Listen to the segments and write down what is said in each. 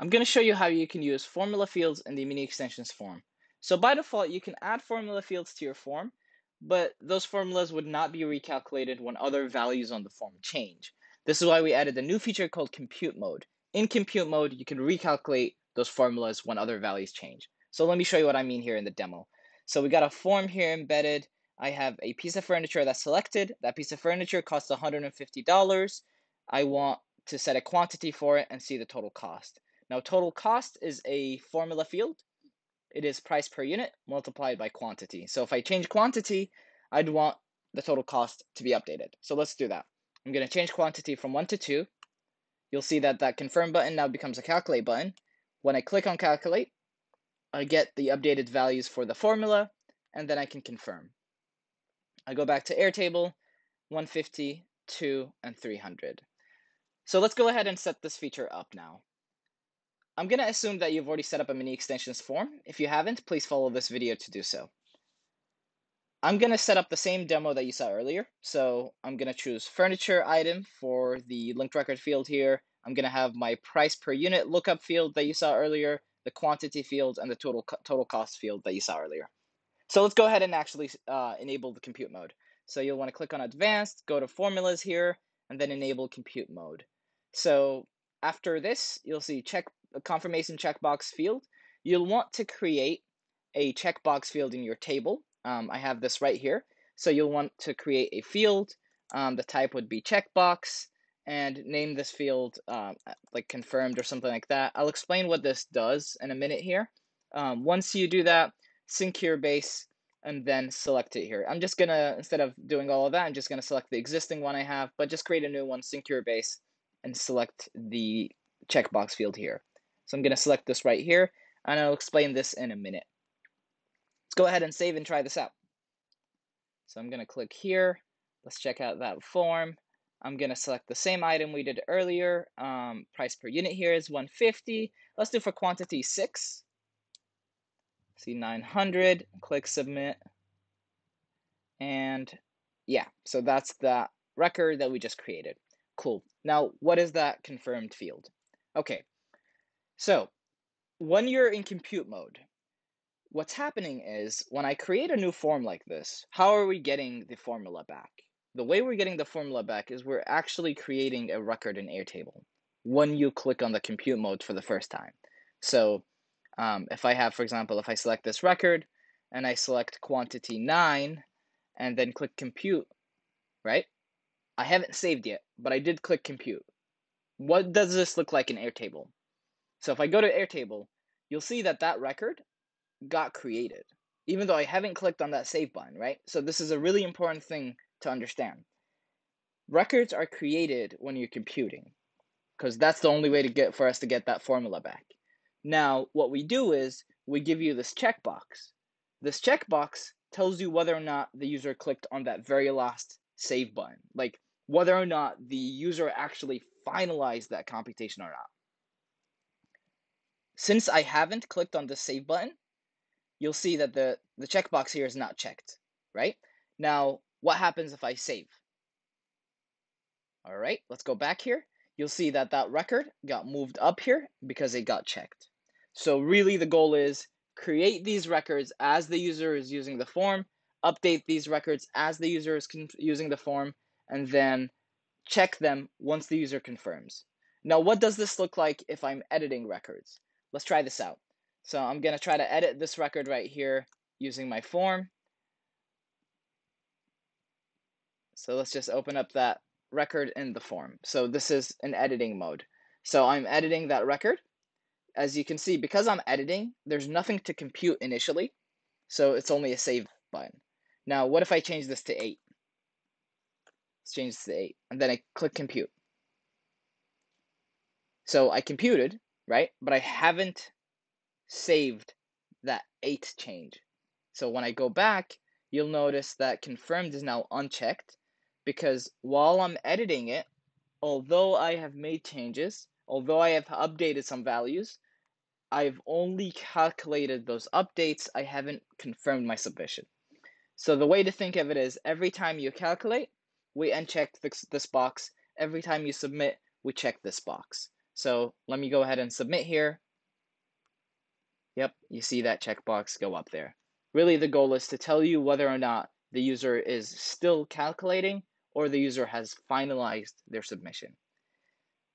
I'm going to show you how you can use formula fields in the miniExtensions form. So by default, you can add formula fields to your form, but those formulas would not be recalculated when other values on the form change. This is why we added a new feature called compute mode. In compute mode, you can recalculate those formulas when other values change. So let me show you what I mean here in the demo. So we got a form here embedded. I have a piece of furniture that's selected. That piece of furniture costs $150. I want to set a quantity for it and see the total cost. Now, total cost is a formula field. It is price per unit multiplied by quantity. So if I change quantity, I'd want the total cost to be updated. So let's do that. I'm going to change quantity from 1 to 2. You'll see that that confirm button now becomes a calculate button. When I click on calculate, I get the updated values for the formula, and then I can confirm. I go back to Airtable, 150, 2, and 300. So let's go ahead and set this feature up now. I'm going to assume that you've already set up a miniExtensions form. If you haven't, please follow this video to do so. I'm going to set up the same demo that you saw earlier. So I'm going to choose furniture item for the linked record field here. I'm going to have my price per unit lookup field that you saw earlier, the quantity field, and the total, total cost field that you saw earlier. So let's go ahead and actually uh, enable the compute mode. So you'll want to click on advanced, go to formulas here, and then enable compute mode. So after this, you'll see check confirmation checkbox field, you'll want to create a checkbox field in your table. Um, I have this right here. So you'll want to create a field. Um, the type would be checkbox and name this field uh, like confirmed or something like that. I'll explain what this does in a minute here. Um, once you do that, sync your base and then select it here. I'm just gonna, instead of doing all of that, I'm just gonna select the existing one I have, but just create a new one, sync your base, and select the checkbox field here. So I'm going to select this right here, and I'll explain this in a minute. Let's go ahead and save and try this out. So I'm going to click here. Let's check out that form. I'm going to select the same item we did earlier. Um, price per unit here is 150. Let's do for quantity 6. See 900. Click submit. And yeah, so that's the record that we just created. Cool. Now, what is that confirmed field? Okay, so when you're in compute mode, what's happening is when I create a new form like this, how are we getting the formula back? The way we're getting the formula back is we're actually creating a record in Airtable when you click on the compute mode for the first time. So um, if I have, for example, if I select this record and I select quantity 9 and then click compute, right? I haven't saved yet, but I did click compute. What does this look like in Airtable? So if I go to Airtable, you'll see that that record got created, even though I haven't clicked on that save button, right? So this is a really important thing to understand. Records are created when you're computing, because that's the only way to get for us to get that formula back. Now, what we do is we give you this checkbox. This checkbox tells you whether or not the user clicked on that very last save button, like whether or not the user actually finalized that computation or not. Since I haven't clicked on the save button, you'll see that the, the checkbox here is not checked, right? Now, what happens if I save? All right, let's go back here. You'll see that that record got moved up here because it got checked. So really the goal is create these records as the user is using the form, update these records as the user is using the form, and then check them once the user confirms. Now, what does this look like if I'm editing records? Let's try this out. So I'm going to try to edit this record right here using my form. So let's just open up that record in the form. So this is an editing mode. So I'm editing that record. As you can see, because I'm editing, there's nothing to compute initially. So it's only a save button. Now, what if I change this to 8? Let's change this to 8. And then I click compute. So I computed, right? But I haven't saved that 8 change. So when I go back, you'll notice that confirmed is now unchecked because while I'm editing it, although I have made changes, although I have updated some values, I've only calculated those updates, I haven't confirmed my submission. So the way to think of it is every time you calculate, we uncheck this, this box. Every time you submit, we check this box. So let me go ahead and submit here. Yep, you see that checkbox go up there. Really the goal is to tell you whether or not the user is still calculating or the user has finalized their submission.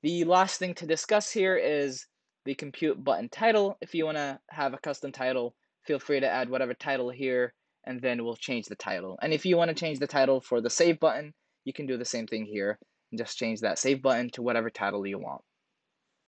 The last thing to discuss here is the compute button title. If you want to have a custom title, feel free to add whatever title here and then we'll change the title. And if you want to change the title for the save button, you can do the same thing here and just change that save button to whatever title you want.